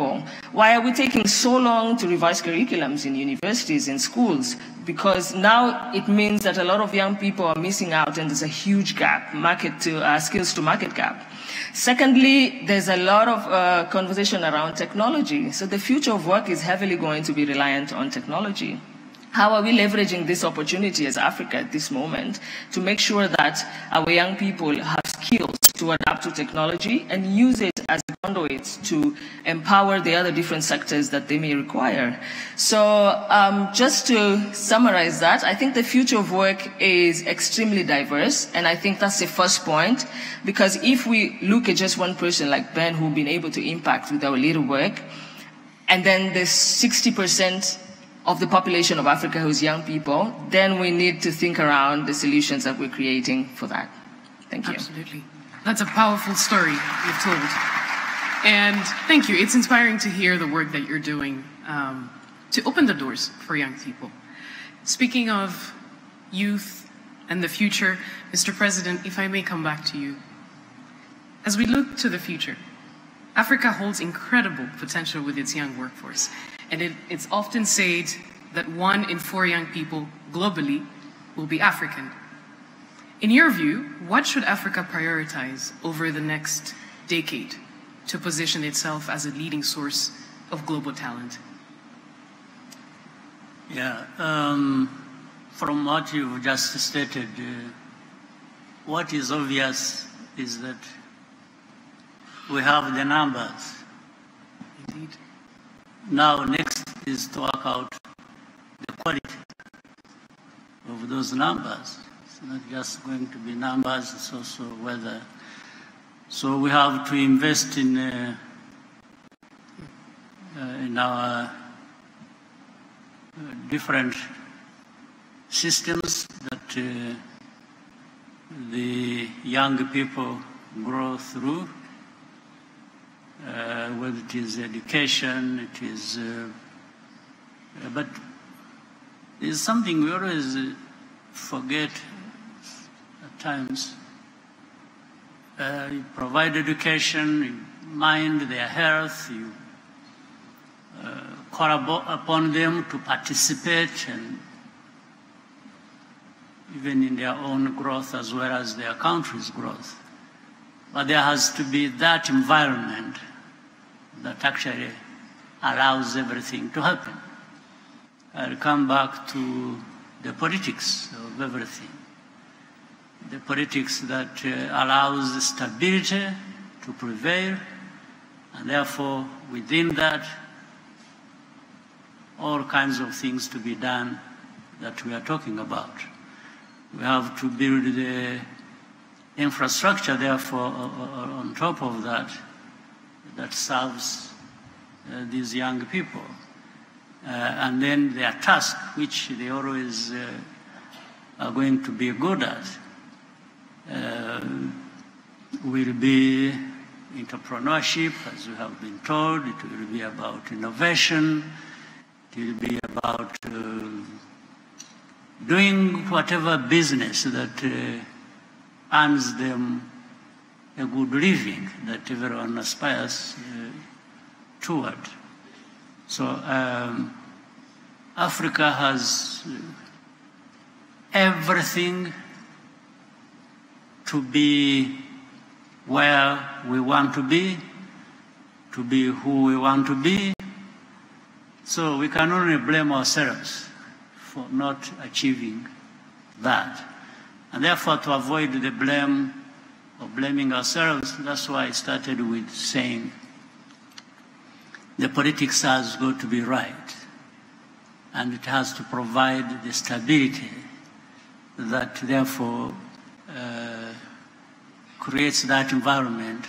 people. Why are we taking so long to revise curriculums in universities, in schools? Because now it means that a lot of young people are missing out and there's a huge gap, market to, uh, skills to market gap. Secondly, there's a lot of uh, conversation around technology. So the future of work is heavily going to be reliant on technology. How are we leveraging this opportunity as Africa at this moment to make sure that our young people have skills to adapt to technology and use it as a conduit to empower the other different sectors that they may require? So um, just to summarize that, I think the future of work is extremely diverse, and I think that's the first point, because if we look at just one person like Ben who's been able to impact with our little work, and then there's 60% of the population of Africa who's young people, then we need to think around the solutions that we're creating for that. Thank you. Absolutely. That's a powerful story you've told. And thank you. It's inspiring to hear the work that you're doing um, to open the doors for young people. Speaking of youth and the future, Mr. President, if I may come back to you. As we look to the future, Africa holds incredible potential with its young workforce. And it, it's often said that one in four young people globally will be African. In your view, what should Africa prioritize over the next decade to position itself as a leading source of global talent? Yeah, um, from what you've just stated, uh, what is obvious is that we have the numbers. Indeed. Now, next is to work out the quality of those numbers. It's not just going to be numbers, it's also weather. So we have to invest in, uh, uh, in our uh, different systems that uh, the young people grow through uh, whether it is education, it is, uh, but there's something we always forget times. Uh, you provide education, you mind their health, you uh, call upon them to participate and even in their own growth as well as their country's growth. But there has to be that environment that actually allows everything to happen. I'll come back to the politics of everything. The politics that uh, allows stability to prevail, and therefore within that, all kinds of things to be done that we are talking about. We have to build the infrastructure, therefore, on top of that, that serves uh, these young people. Uh, and then their task, which they always uh, are going to be good at, will be entrepreneurship, as we have been told. It will be about innovation. It will be about uh, doing whatever business that uh, earns them a good living that everyone aspires uh, toward. So um, Africa has everything to be where we want to be, to be who we want to be. So we can only blame ourselves for not achieving that. And therefore, to avoid the blame of blaming ourselves. That's why I started with saying the politics has got to be right and it has to provide the stability that therefore creates that environment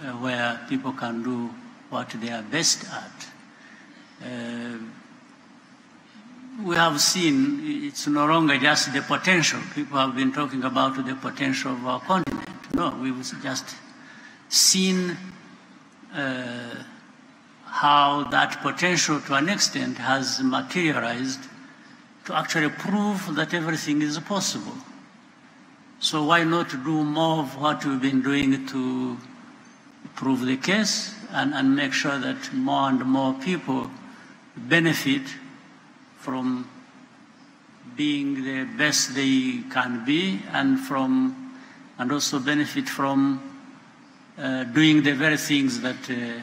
uh, where people can do what they are best at. Uh, we have seen it's no longer just the potential. People have been talking about the potential of our continent. No, we've just seen uh, how that potential to an extent has materialized to actually prove that everything is possible. So why not do more of what we've been doing to prove the case and, and make sure that more and more people benefit from being the best they can be and from and also benefit from uh, doing the very things that uh,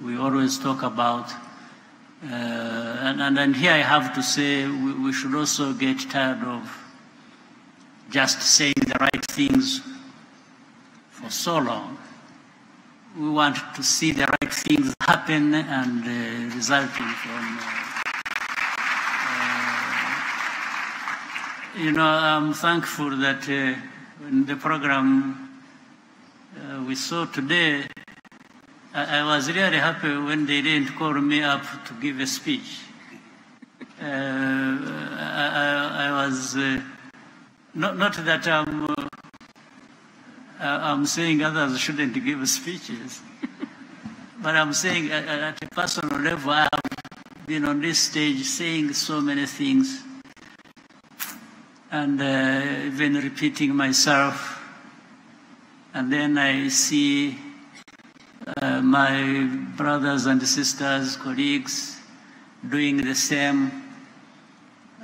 we always talk about. Uh, and, and, and here I have to say we, we should also get tired of just saying the right things for so long. We want to see the right things happen and uh, resulting from. Uh, uh, you know, I'm thankful that uh, in the program uh, we saw today, I, I, was really happy when they didn't call me up to give a speech. Uh, I, I, I, was not, not that I'm, uh, I'm saying others shouldn't give speeches, but I'm saying at, at, a personal level, I have been on this stage saying so many things and uh, even repeating myself. And then I see uh, my brothers and sisters, colleagues, doing the same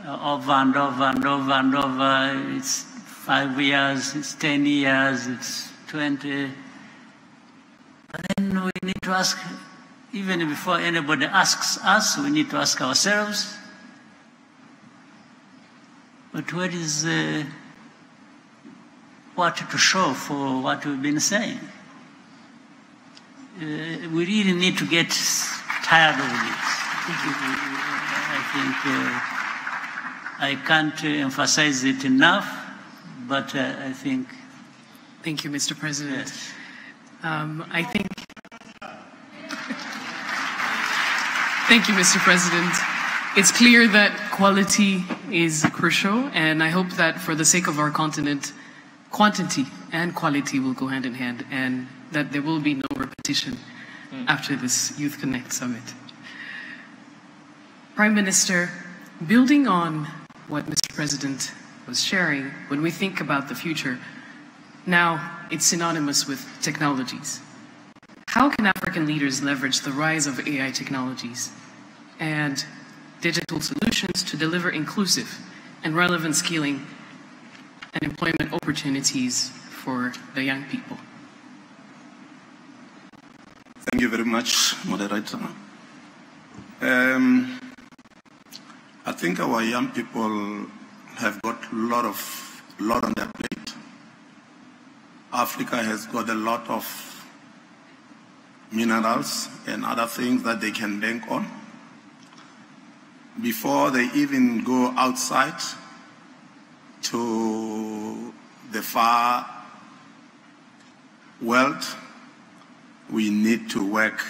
over and over and over and over. It's five years, it's 10 years, it's 20. But then we need to ask, even before anybody asks us, we need to ask ourselves, but what is uh, what to show for what we've been saying? Uh, we really need to get tired of this. I think. Uh, I can't emphasize it enough, but uh, I think. Thank you, Mr. President. Yes. Um, I think. Thank you, Mr. President. It's clear that quality is crucial, and I hope that for the sake of our continent, quantity and quality will go hand in hand, and that there will be no repetition mm. after this YouthConnekt Summit. Prime Minister, building on what Mr. President was sharing, when we think about the future, now it's synonymous with technologies. How can African leaders leverage the rise of AI technologies and digital solutions to deliver inclusive and relevant skilling and employment opportunities for the young people? Thank you very much, moderator. Um, think our young people have got a lot of lot on their plate. Africa has got a lot of minerals and other things that they can bank on. Before they even go outside to the far world, we need to work